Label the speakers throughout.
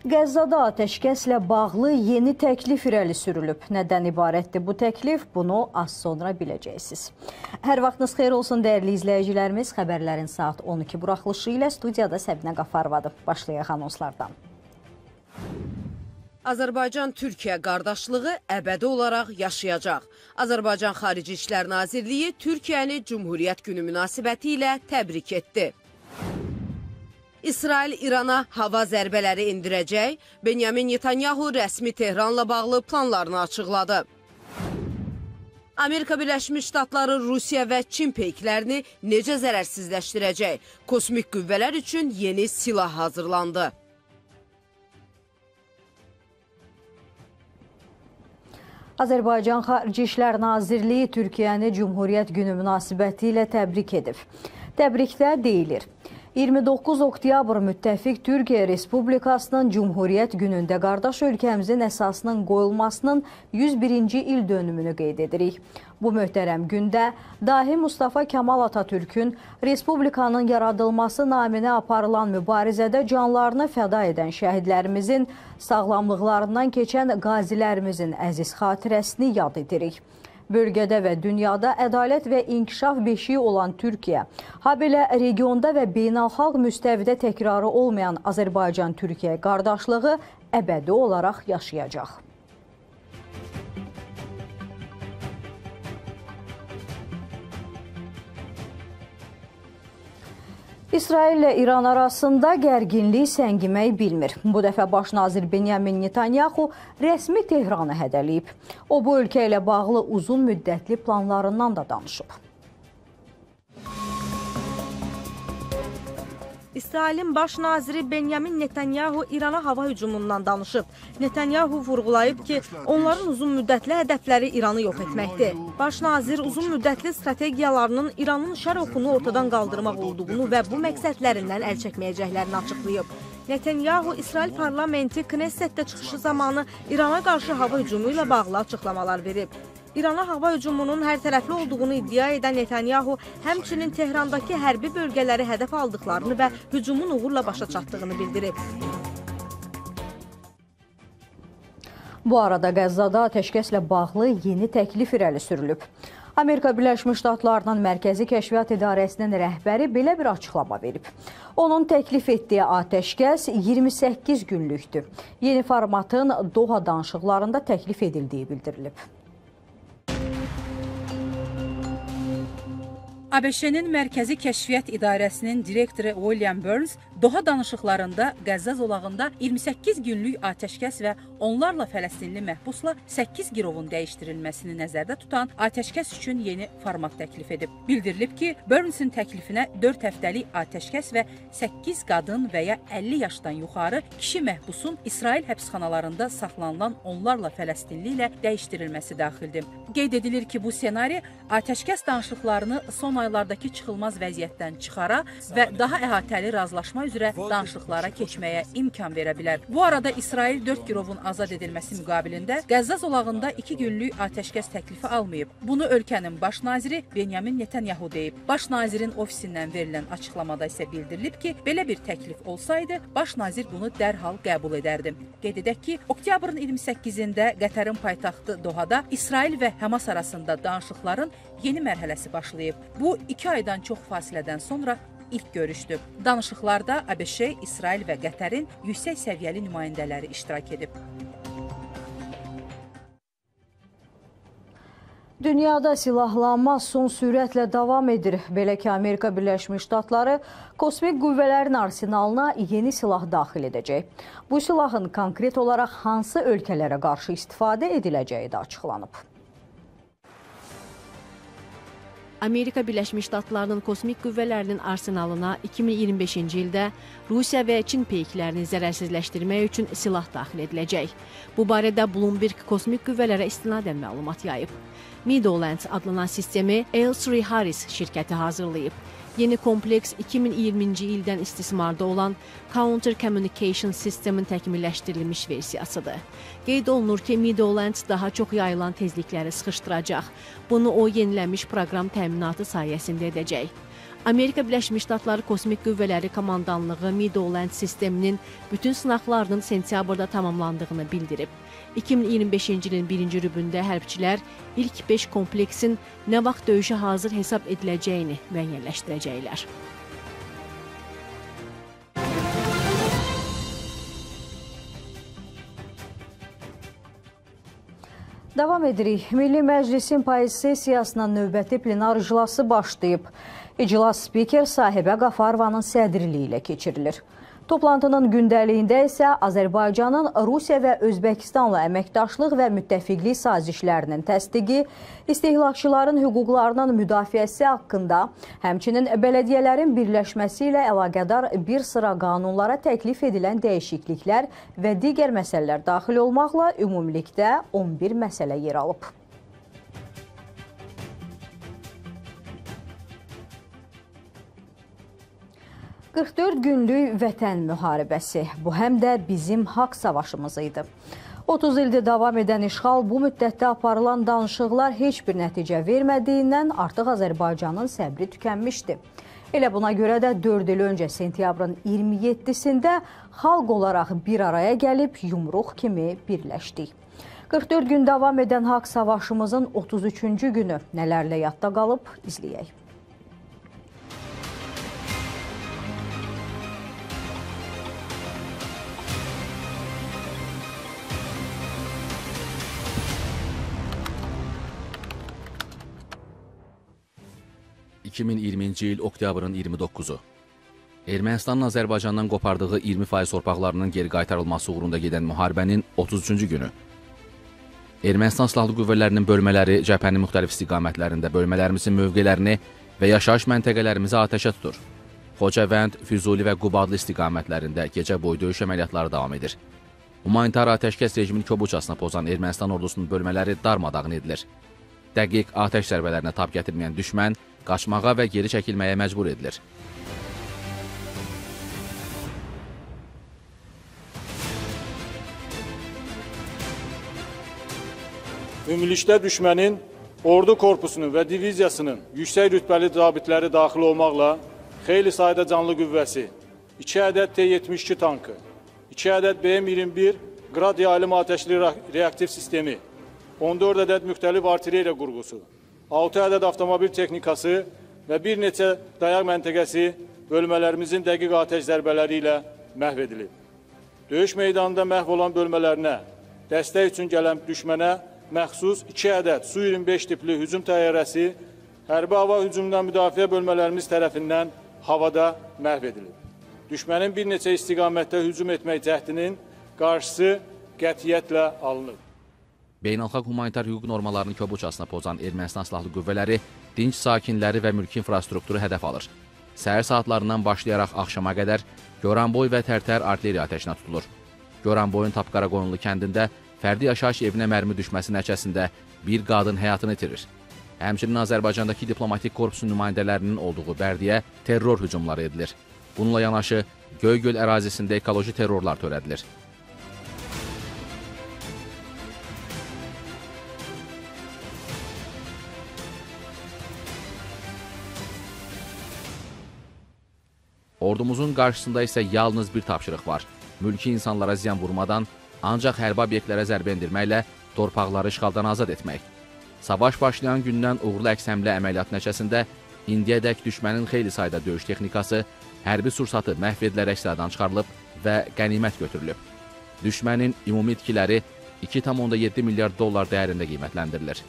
Speaker 1: Qəzzada atəşkəslə bağlı yeni təklif irəli sürülüb. Nədən ibarətdir bu təklif? Bunu az sonra biləcəksiniz. Hər vaxtınız xeyir olsun dəyərli izləyicilərimiz. Xəbərlərin saat 12 buraxılışı ilə studiyada Səbinə Qafarvadır. Başlayaq anonslardan.
Speaker 2: Azərbaycan-Türkiyə qardaşlığı əbədi olaraq yaşayacaq. Azərbaycan Xarici İşlər Nazirliyi Türkiyəni Cumhuriyyət Günü münasibəti ilə təbrik etdi. İsrail İrana hava zərbələri indirəcək, Benyamin Netanyahu rəsmi Tehranla bağlı planlarını açıqladı. Amerika Birləşmiş Ştatları Rusiya və Çin peyklərini necə zərərsizləşdirəcək? Kosmik qüvvələr üçün yeni silah hazırlandı.
Speaker 1: Azərbaycan Xarici İşlər Nazirliyi Türkiyəni Cumhuriyyət Günü münasibəti ilə təbrik edib. Təbrikdə deyilir. 29 oktyabr müttəfiq Türkiyə Respublikasının Cumhuriyyət günündə qardaş ölkəmizin əsasının qoyulmasının 101-ci il dönümünü qeyd edirik. Bu möhtərəm gündə dahi Mustafa Kemal Atatürkün Respublikanın yaradılması naminə aparılan mübarizədə canlarını fəda edən şəhidlərimizin, sağlamlıqlarından keçən qazilərimizin əziz xatirəsini yad edirik bölgədə və dünyada ədalət və inkişaf beşiyi olan Türkiyə, habelə regionda və beynəlxalq müstəvidə təkrarı olmayan Azərbaycan-Türkiyə qardaşlığı əbədi olaraq yaşayacaq. İsrail ilə İran arasında gərginlik səngimək bilmir. Bu dəfə baş nazir Benyamin Netanyahu rəsmi Tehranı hədələyib. O bu ölkə ilə bağlı uzun müddətli planlarından da danışıb.
Speaker 3: İsrailin baş naziri Benyamin Netanyahu İrana hava hücumundan danışıb. Netanyahu vurğulayıb ki, onların uzun müddətli hədəfləri İranı yox etməkdir. Baş nazir uzun müddətli strategiyalarının İranın şər oxunu ortadan qaldırmaq olduğunu və bu məqsədlərindən əl çəkməyəcəklərini açıqlayıb. Netanyahu İsrail parlamenti Knessetdə çıxışı zamanı İrana qarşı hava hücumu ilə bağlı açıqlamalar verib. İrana hava hücumunun hər tərəfli olduğunu iddia edən Netanyahu həmçinin Tehrandakı hərbi bölgələri hədəf aldıqlarını və hücumun uğurla başa çatdığını bildirib.
Speaker 1: Bu arada Qəzzada atəşkəslə bağlı yeni təklif irəli sürülüb. Amerika Birləşmiş Ştatlarının Mərkəzi Kəşfiyyat İdarəsinin rəhbəri belə bir açıqlama verib. Onun təklif etdiyi atəşkəs 28 günlükdür. Yeni formatın Doha danışıqlarında təklif edildiyi bildirilib.
Speaker 4: ABŞ-nin Mərkəzi Kəşfiyyat İdarəsinin direktoru William Burns Doha danışıqlarında Qəzza zolağında 28 günlük atəşkəs və onlarla fələstinli məhbusla 8 girovun dəyişdirilməsini nəzərdə tutan atəşkəs üçün yeni format təklif edib. Bildirilib ki, Burnsin təklifinə 4 həftəlik atəşkəs və 8 qadın və ya 50 yaşdan yuxarı kişi məhbusun İsrail həbsxanalarında saxlanılan onlarla fələstinli ilə dəyişdirilməsi daxildir. Qeyd edilir ki, bu ssenari atəşkəs danışıqlarını son aylardakı çıxılmaz vəziyyətdən çıxara və daha əhatəli razılaşma üzrə danışıqlara keçməyə imkan verə bilər. Bu arada İsrail 4 girovun azad edilməsi müqabilində Qəzza zolağında 2 günlük atəşkəs təklifi almayıb. Bunu ölkənin baş naziri Benyamin Netanyahu deyib. Baş nazirin ofisindən verilən açıqlamada isə bildirilib ki, belə bir təklif olsaydı, baş nazir bunu dərhal qəbul edərdi. Qeyd edək ki, oktyabrın 28-də Qətərin paytaxtı Dohada İsrail və Həmas arasında danışıqların yeni mərhələsi başlayıb. Bu 2 aydan çox fasilədən sonra ilk görüşdür. Danışıqlarda ABŞ, İsrail və Qətərin yüksək səviyyəli nümayəndələri iştirak edib.
Speaker 1: Dünyada silahlanma son sürətlə davam edir. Belə ki, Amerika Birləşmiş Ştatları kosmik qüvvələrin arsenalına yeni silah daxil edəcək. Bu silahın konkret olaraq hansı ölkələrə qarşı istifadə ediləcəyi də açıqlanıb.
Speaker 5: Amerika Birləşmiş Ştatlarının kosmik qüvvələrinin arsenalına 2025-ci ildə Rusiya və Çin peyklərini zərərsizləşdirmək üçün silah daxil ediləcək. Bu barədə Bloomberg kosmik qüvvələrə istinadən məlumat yayıb. Meadowlands adlanan sistemi L3 Harris şirkəti hazırlayıb. Yeni kompleks 2020-ci ildən istismarda olan Counter Communication sistemin təkmilləşdirilmiş versiyasıdır. Qeyd olunur ki, Meadowlands daha çox yayılan tezlikləri sıxışdıracaq. Bunu o yenilənmiş proqram təminatı sayəsində edəcək. Amerika Birləşmiş Ştatları Kosmik Qüvvələri Komandanlığı Midoland sisteminin bütün sınaqlarının sentyabrda tamamlandığını bildirib. 2025-ci ilin birinci rübündə hərbçilər ilk 5 kompleksin nə vaxt döyüşə hazır hesab ediləcəyini müəyyənləşdirəcəklər.
Speaker 1: Davam edirik. Milli Məclisin payız sessiyasının növbəti plenar iclası başlayıb. İclas spiker Sahibə Qafarovanın sədrliyi ilə keçirilir. Toplantının gündəliyində isə Azərbaycanın Rusiya və Özbəkistanla əməkdaşlıq və müttəfiqlik sazişlərinin təsdiqi, istehlakçıların hüquqlarının müdafiəsi haqqında, həmçinin bələdiyyələrin birləşməsi ilə əlaqədar bir sıra qanunlara təklif edilən dəyişikliklər və digər məsələlər daxil olmaqla ümumilikdə 11 məsələ yer alıb. 44 günlük vətən müharibəsi. Bu həm də bizim haqq savaşımız idi. 30 ildir davam edən işğal bu müddətdə aparılan danışıqlar heç bir nəticə vermədiyindən artıq Azərbaycanın səbri tükənmişdi. Elə buna görə də 4 il öncə sentyabrın 27-sində xalq olaraq bir araya gəlib yumruq kimi birləşdik. 44 gün davam edən haqq savaşımızın 33-cü günü nələrlə yadda qalıb izləyək.
Speaker 6: 2020-ci il oktyabrın 29-u. Ermənistanın Azərbaycandan qopardığı 20% torpaqlarının geri qaytarılması uğrunda gedən müharibənin 33-cü günü. Ermənistan silahlı qüvvələrinin bölmələri cəbhənin müxtəlif istiqamətlərində bölmələrimizin mövqelərini və yaşayış məntəqələrimizi atəşə tutur. Xocavənd, Füzuli və Qubadlı istiqamətlərində gecə boyu döyüş əməliyyatları davam edir. Humanitar atəşkəs rejimini kobuçasına pozan Ermənistan ordusunun bölmələri darmadağın edilir. Dəqiq atəş zərbələrinə tab gətirməyən düşmən qaçmağa və geri çəkilməyə məcbur edilir.
Speaker 7: Ümumilikdə düşmənin ordu korpusunun və diviziyasının yüksək rütbəli zabitləri daxil olmaqla xeyli sayda canlı qüvvəsi, 2 ədəd T-72 tankı, 2 ədəd BM-21 qrad yayılım atəşli reaktiv sistemi, 14 ədəd müxtəlif artilleriya qurğusu, 6 ədəd avtomobil texnikası və bir neçə dayaq məntəqəsi bölmələrimizin dəqiq atəş zərbələri ilə məhv edilib. Döyüş meydanında məhv olan bölmələrinə dəstək üçün gələn düşmənə məxsus 2 ədəd Su-25 tipli hücum təyyarəsi hərbi hava hücumundan müdafiə bölmələrimiz tərəfindən havada məhv edilib. Düşmənin bir neçə istiqamətdə hücum etmək cəhdinin qarşısı qətiyyətlə alınıb.
Speaker 6: Beynəlxalq humanitar hüquq normalarını köbuçasına pozan Ermənistan silahlı qüvvələri dinc sakinləri və mülki infrastrukturu hədəf alır. Səhər saatlarından başlayaraq axşama qədər Goranboy və Tərtər artilleriya atəşinə tutulur. Goranboyun Tapqaraqoyunlu kəndində fərdi yaşayış evinə mərmi düşməsi nəticəsində bir qadın həyatını itirir. Həmçinin Azərbaycandakı diplomatik korpusun nümayəndələrinin olduğu Bərdiyə terror hücumları edilir. Bununla yanaşı Göygöl ərazisində ekoloji terrorlar törədilir. Ordumuzun qarşısında isə yalnız bir tapşırıq var. Mülki insanlara ziyan vurmadan, ancaq hərbi obyektlərə zərbə endirməklə torpaqları işğaldan azad etmək. Savaş başlayan gündən uğurlu əksəmlə əməliyyat nəticəsində indiyədək düşmənin xeyli sayda döyüş texnikası, hərbi sursatı məhv edilərək sıradan çıxarılıb və qənimət götürülüb. Düşmənin ümumi itkiləri 2,7 milyard dollar dəyərində qiymətləndirilir.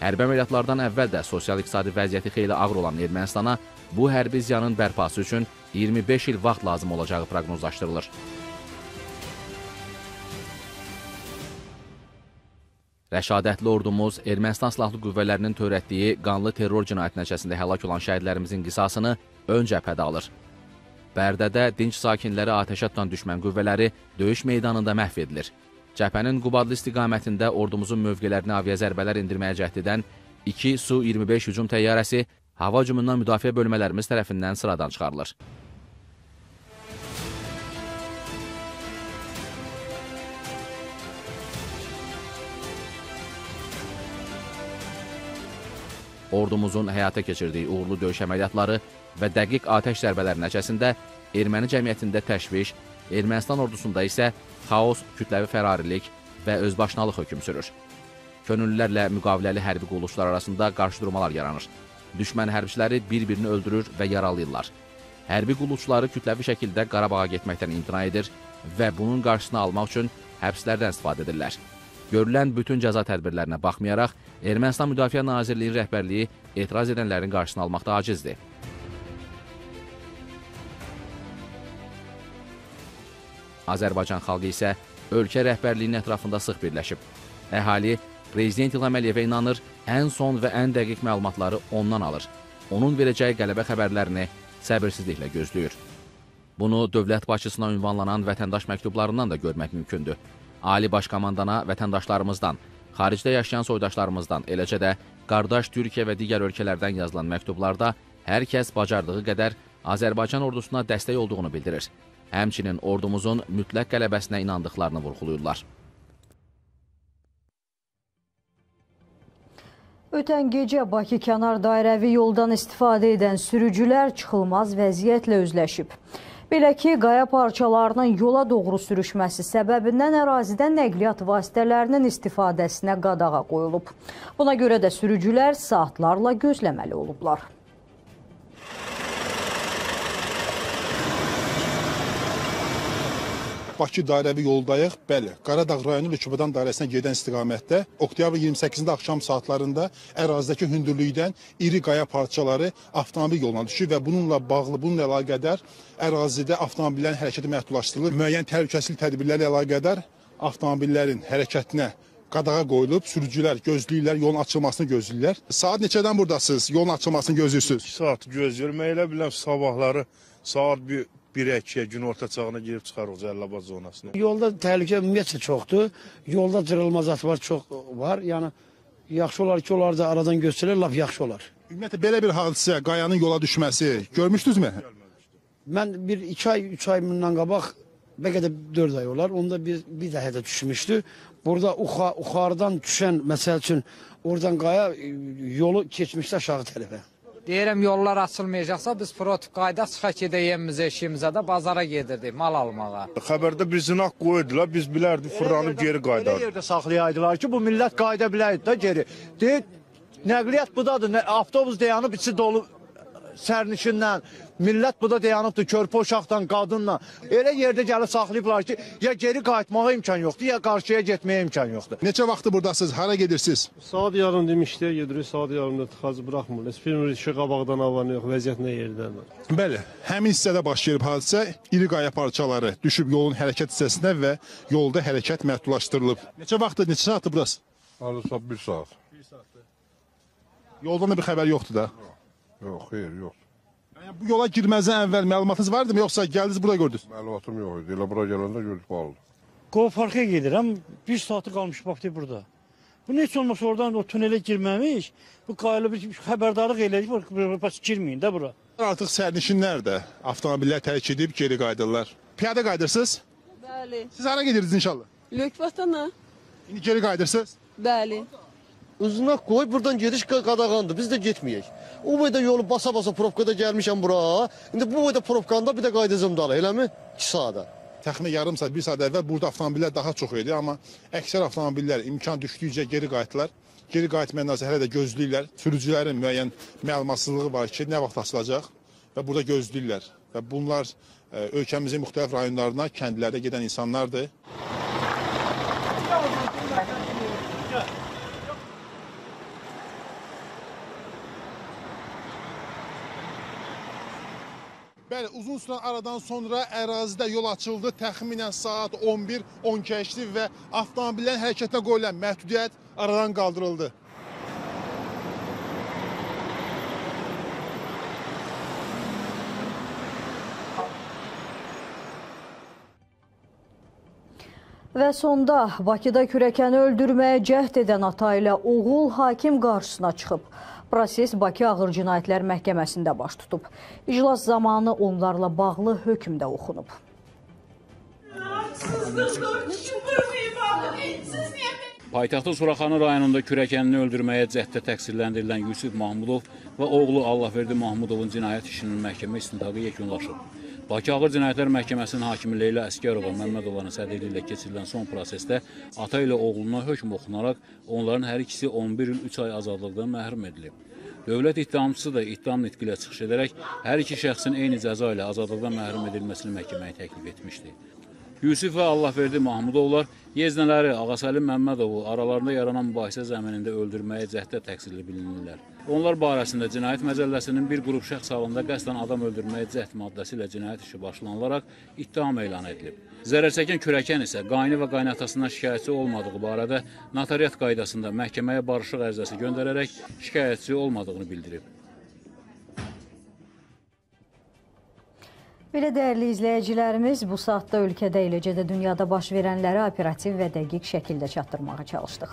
Speaker 6: Hərbi əməliyyatlardan əvvəl də sosial-iqtisadi vəziyyəti xeyli ağır olan Ermənistana bu hərbi ziyanın bərpası üçün 25 il vaxt lazım olacağı proqnozlaşdırılır. Rəşadətli ordumuz Ermənistan silahlı qüvvələrinin törətdiyi qanlı terror cinayət nəticəsində həlak olan şəhidlərimizin qisasını ön cəbhədə alır. Bərdədə dinc sakinləri atəşə tutan düşmən qüvvələri döyüş meydanında məhv edilir. Cəbhənin Qubadlı istiqamətində ordumuzun mövqelərini aviya zərbələr indirməyə cəhd edən 2 Su-25 hücum təyyarəsi hava hücumundan müdafiə bölmələrimiz tərəfindən sıradan çıxarılır. Ordumuzun həyata keçirdiyi uğurlu döyüş əməliyyatları və dəqiq atəş zərbələri nəticəsində erməni cəmiyyətində təşviş, Ermənistan ordusunda isə xaos, kütləvi fərarilik və özbaşınalıq hökm sürür. Könüllülərlə müqaviləli hərbi qulluqçular arasında qarşıdurmalar yaranır. Düşmən hərbçiləri bir-birini öldürür və yaralayırlar. Hərbi qulluqçuları kütləvi şəkildə Qarabağa getməkdən imtina edir və bunun qarşısını almaq üçün həbslərdən istifadə edirlər. Görülən bütün cəza tədbirlərinə baxmayaraq, Ermənistan Müdafiə Nazirliyinin rəhbərliyi etiraz edənlərin qarşısını almaqda acizdir. Azərbaycan xalqı isə ölkə rəhbərliyinin ətrafında sıx birləşib. Əhali Prezident İlham Əliyevə inanır, ən son və ən dəqiq məlumatları ondan alır. Onun verəcəyi qələbə xəbərlərini səbirsizliklə gözləyir. Bunu dövlət başçısına ünvanlanan vətəndaş məktublarından da görmək mümkündür. Ali Baş Komandana vətəndaşlarımızdan, xaricdə yaşayan soydaşlarımızdan, eləcə də qardaş Türkiyə və digər ölkələrdən yazılan məktublarda hər kəs bacardığı qədər Azərbaycan ordusuna dəstək olduğunu bildirir. Həmçinin ordumuzun mütləq qələbəsinə inandıqlarını vurğulayırlar.
Speaker 1: Ötən gecə Bakı kənar dairəvi yoldan istifadə edən sürücülər çıxılmaz vəziyyətlə üzləşib. Belə ki, qaya parçalarının yola doğru sürüşməsi səbəbindən ərazidən nəqliyyat vasitələrinin istifadəsinə qadağa qoyulub. Buna görə də sürücülər saatlarla gözləməli olublar.
Speaker 8: Bakı dairəvi yoldayıq. Bəli, Qaradağ rayonu Lüçübədan dairəsinə gedən istiqamətdə oktyabr 28-də axşam saatlarında ərazidəki hündürlükdən iri qaya parçaları avtomobil yoluna düşür və bununla bağlı, bununla əlaqədar ərazidə avtomobillərin hərəkəti məhdudlaşdırılır. Müəyyən təhlükəsizlik tədbirləri əlaqədar avtomobillərin hərəkətinə qadağa qoyulub, sürücülər gözləyirlər, yolun açılmasını gözləyirlər. Saat neçədən burdasınız? Yolun açılmasını gözləyirsiniz?
Speaker 9: 2 saat gözləyirəm. Elə biləm sabahları saat 1 1-ə 2-yə gün orta çağına girib çıxarıq Cəlilabad zonasına.
Speaker 10: Yolda təhlükə ümumiyyətlə çoxdur. Yolda cırılmazat var, çox var. Yəni yaxşı olar ki, onlar da aradan göstərilər, lap yaxşı olar.
Speaker 8: Ümumiyyətlə belə bir hadisə, qayanın yola düşməsi görmüşdünüzmü?
Speaker 10: Mən bir 2 ay, 3 ay bundan qabaq bəlkə də 4 ay olar. Onda bir bir dəfə də düşmüşdü. Burada uxa, uxardan düşən məsəl üçün oradan qaya e, yolu keçmişdə aşağı tərəfə.
Speaker 11: Deyirəm yollar açılmayacaqsa biz protiv qayda çıxaq gedəyimizə, işimizə də bazara gedirdik mal almağa.
Speaker 9: Xəbərdə bir zınaq qoydular, biz bilərdik fırlanıb geri qayıdarıq.
Speaker 12: Elə yerdə saxlayaydılar ki, bu millət qayıda bilərdi də geri. Deyir, nəqliyyat budadır, nə, avtobus dayanıb içi dolu sərnişindən, millət burada dayanıbdır, körpə uşaqdan, qadınla. Elə yerdə gəlib saxlayıblar ki, ya geri qayıtmağa imkan yoxdur, ya qarşıya getməyə imkan yoxdur.
Speaker 8: Neçə vaxtı buradasınız? Hara gedirsiniz?
Speaker 13: Saat yarım demişdiyə gedirik, saat yarımda tıxacı buraxmır. Heç bilmirik ki, qabaqdan havanı yox, vəziyyət nə yerdədir.
Speaker 8: Bəli, həmin hissədə baş verib hadisə, iri qaya parçaları düşüb yolun hərəkət hissəsinə və yolda hərəkət məhdudlaşdırılıb. Neçə vaxtdır, neçə saatdır burası?
Speaker 9: Arısa 1 saat.
Speaker 8: Yoldan da bir xəbər yoxdur da.
Speaker 9: Yox, xeyr, yox.
Speaker 8: Yəni, bu yola girməzdən əvvəl məlumatınız vardı mı, yoxsa gəldiniz bura gördünüz?
Speaker 9: Məlumatım yox idi. Elə bura gələndə gördük bağlı.
Speaker 14: Qov parka gedirəm. 1 saatı qalmış bax burada. Bu heç olmasa oradan o tunelə girməmiş. Bu qayılı bir xəbərdarlıq elədik, bax girməyin də bura.
Speaker 8: Artıq sərnişinlər də avtomobillər tərk edib geri qayıdırlar. Piyada qayıdırsınız?
Speaker 15: Bəli.
Speaker 8: Siz hara gedirsiniz inşallah?
Speaker 15: Lökvatana.
Speaker 8: İndi geri qayıdırsınız?
Speaker 15: Bəli.
Speaker 16: Uzuna qoy, buradan gediş qadağandır. Biz də getməyək. O boyda yolu basa-basa probkada gəlmişəm bura. İndi bu boyda probkanda bir də qayıdacam dala, eləmi? 2 saata.
Speaker 8: Təxminən yarım saat, 1 saat əvvəl burada avtomobillər daha çox idi, amma əksər avtomobillər imkan düşdükcə geri qayıtdılar. Geri qayıtmayanlar hələ də gözləyirlər. Sürücülərin müəyyən məlumatsızlığı var ki, nə vaxt açılacaq və burada gözləyirlər. Və bunlar ə, ölkəmizin müxtəlif rayonlarına, kəndlərdə gedən insanlardır. Bəli, uzun sürən aradan sonra ərazidə yol açıldı. Təxminən saat 11-10 keçdi və avtomobillərin hərəkətə qoyulan məhdudiyyət aradan qaldırıldı.
Speaker 1: Və sonda Bakıda kürəkəni öldürməyə cəhd edən ata ilə oğul hakim qarşısına çıxıb. Proses Bakı Ağır Cinayətlər Məhkəməsində baş tutub. İclas zamanı onlarla bağlı hökm də oxunub.
Speaker 17: Paytaxtın Suraxanı rayonunda kürəkənini öldürməyə cəhddə təqsirləndirilən Yusif Mahmudov və oğlu Allahverdi Mahmudovun cinayət işinin məhkəmə istintaqı yekunlaşıb. Bakı Ağır Cinayətlər Məhkəməsinin hakimi Leyla Əskərova Məmmədovanın sədrliyi ilə keçirilən son prosesdə ata ilə oğluna hökm oxunaraq onların hər ikisi 11 il 3 ay azadlıqdan məhrum edilib. Dövlət ittihamçısı da ittiham nitqi ilə çıxış edərək hər iki şəxsin eyni cəza ilə azadlıqdan məhrum edilməsini məhkəməyə təklif etmişdi. Yusif və Allahverdi Mahmudovlar yeznələri Ağasəlim Məmmədovu aralarında yaranan mübahisə zəminində öldürməyə cəhddə təqsirli bilinirlər. Onlar barəsində Cinayət Məcəlləsinin bir qrup şəxs halında qəsdən adam öldürməyə cəhd maddəsi ilə cinayət işi başlanılaraq ittiham elan edilib. Zərərçəkən kürəkən isə qaynı və qaynatasından şikayətçi olmadığı barədə notariat qaydasında məhkəməyə barışıq ərizəsi göndərərək şikayətçi olmadığını bildirib.
Speaker 1: Belə dəyərli izləyicilərimiz, bu saatda ölkədə eləcə də dünyada baş verənləri operativ və dəqiq şəkildə çatdırmağa çalışdıq.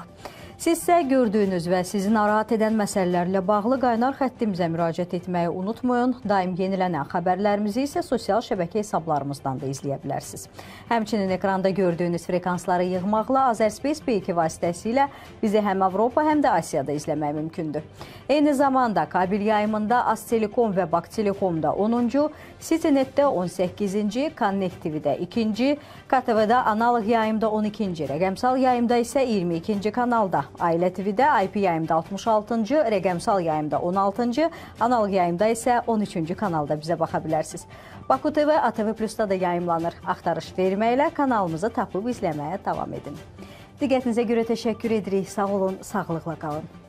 Speaker 1: Siz isə gördüyünüz və sizi narahat edən məsələlərlə bağlı qaynar xəttimizə müraciət etməyi unutmayın. Daim yenilənən xəbərlərimizi isə sosial şəbəkə hesablarımızdan da izləyə bilərsiniz. Həmçinin ekranda gördüyünüz frekansları yığmaqla Azerspace B2 vasitəsilə bizi həm Avropa, həm də Asiyada izləmək mümkündür. Eyni zamanda kabil yayımında Aztelekom və Baktelekomda 10-cu, Citynet-də 18-ci, Connect TV-də 2-ci, KTV-də analog yayımda 12-ci, rəqəmsal yayımda isə 22-ci kanalda, Ailə TV-də IP yayımda 66-cı, rəqəmsal yayımda 16-cı, analog yayımda isə 13-cü kanalda bizə baxa bilərsiniz. Baku TV, ATV Plus-da da yayımlanır. Axtarış verməklə kanalımızı tapıb izləməyə davam edin. Diqqətinizə görə təşəkkür edirik. Sağ olun, sağlıqla qalın.